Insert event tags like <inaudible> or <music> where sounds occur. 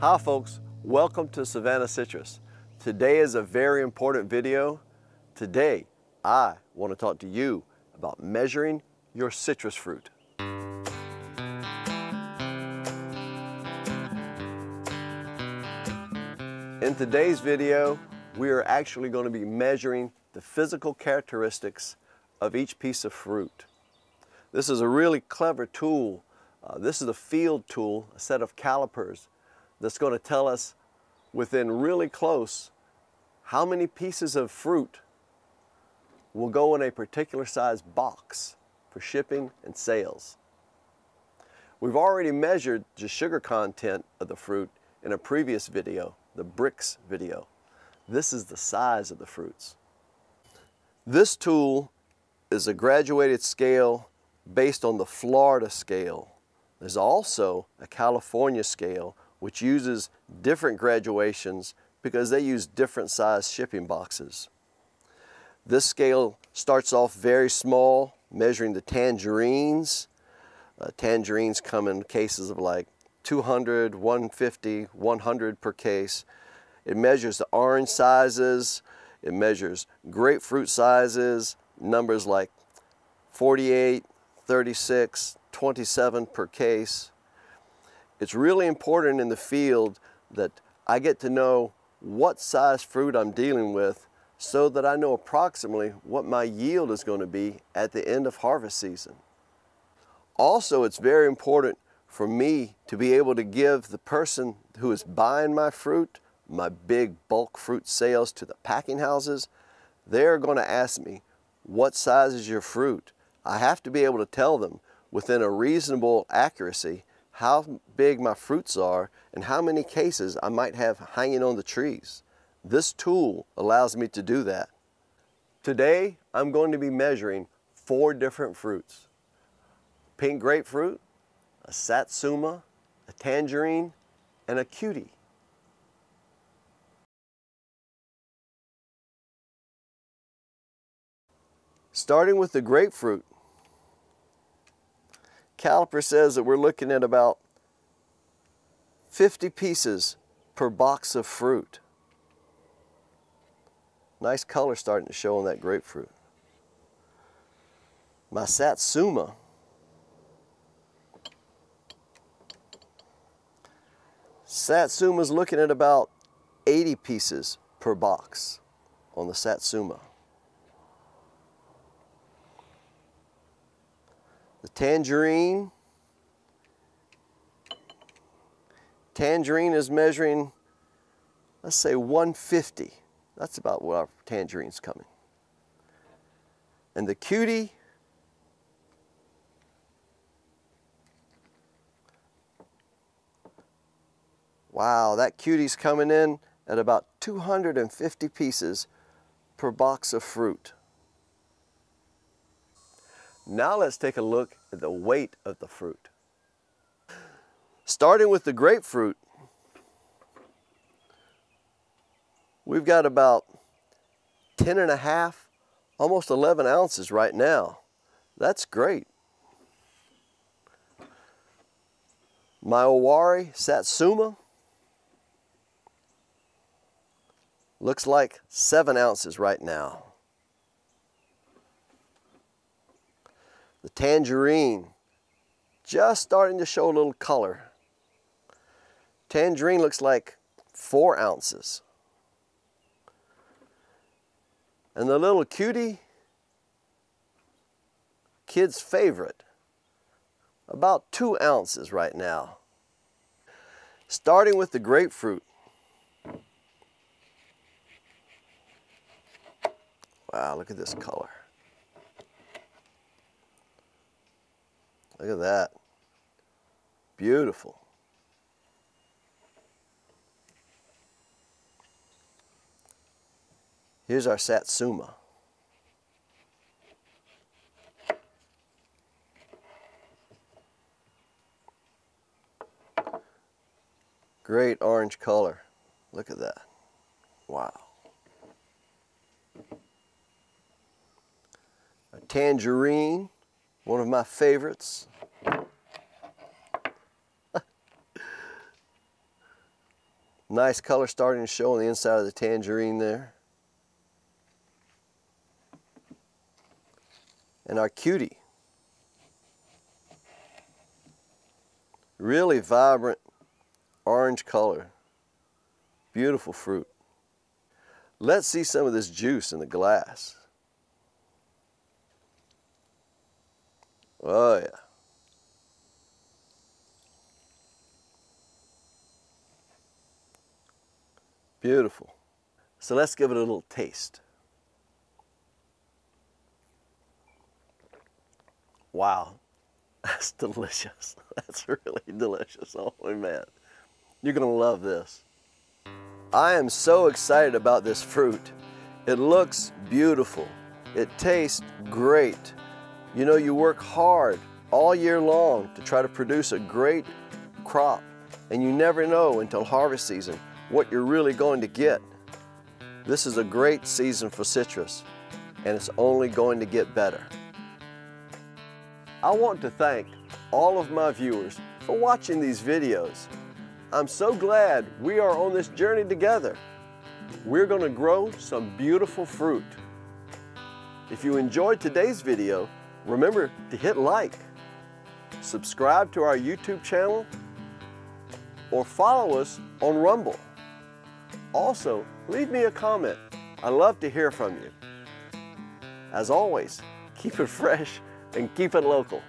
Hi folks, welcome to Savannah Citrus. Today is a very important video. Today, I want to talk to you about measuring your citrus fruit. In today's video, we are actually going to be measuring the physical characteristics of each piece of fruit. This is a really clever tool. Uh, this is a field tool, a set of calipers that's going to tell us within really close how many pieces of fruit will go in a particular size box for shipping and sales. We've already measured the sugar content of the fruit in a previous video, the Brix video. This is the size of the fruits. This tool is a graduated scale based on the Florida scale. There's also a California scale which uses different graduations because they use different size shipping boxes. This scale starts off very small, measuring the tangerines. Uh, tangerines come in cases of like 200, 150, 100 per case. It measures the orange sizes, it measures grapefruit sizes, numbers like 48, 36, 27 per case it's really important in the field that I get to know what size fruit I'm dealing with so that I know approximately what my yield is going to be at the end of harvest season. Also, it's very important for me to be able to give the person who is buying my fruit, my big bulk fruit sales to the packing houses, they're going to ask me, what size is your fruit? I have to be able to tell them within a reasonable accuracy how big my fruits are and how many cases I might have hanging on the trees. This tool allows me to do that. Today, I'm going to be measuring four different fruits. Pink grapefruit, a satsuma, a tangerine, and a cutie. Starting with the grapefruit, caliper says that we're looking at about 50 pieces per box of fruit. Nice color starting to show on that grapefruit. My Satsuma Satsuma's looking at about 80 pieces per box on the Satsuma. The tangerine, tangerine is measuring, let's say 150. That's about where our tangerine's coming. And the cutie, wow, that cutie's coming in at about 250 pieces per box of fruit. Now let's take a look at the weight of the fruit. Starting with the grapefruit, we've got about 10 and a half, almost 11 ounces right now. That's great. My Owari Satsuma looks like seven ounces right now. The tangerine, just starting to show a little color. Tangerine looks like four ounces. And the little cutie, kid's favorite, about two ounces right now. Starting with the grapefruit. Wow, look at this color. Look at that. Beautiful. Here's our Satsuma. Great orange color. Look at that. Wow. A tangerine, one of my favorites. Nice color starting to show on the inside of the tangerine there. And our cutie. Really vibrant orange color. Beautiful fruit. Let's see some of this juice in the glass. Oh yeah. Beautiful. So let's give it a little taste. Wow, <laughs> that's delicious. <laughs> That's really delicious. Oh man, you're gonna love this. I am so excited about this fruit. It looks beautiful. It tastes great. You know, you work hard all year long to try to produce a great crop, and you never know until harvest season what you're really going to get. This is a great season for citrus, and it's only going to get better. I want to thank all of my viewers for watching these videos. I'm so glad we are on this journey together. We're going to grow some beautiful fruit. If you enjoyed today's video, remember to hit like, subscribe to our YouTube channel, or follow us on Rumble. Also, leave me a comment. I love to hear from you. As always, keep it fresh and keep it local.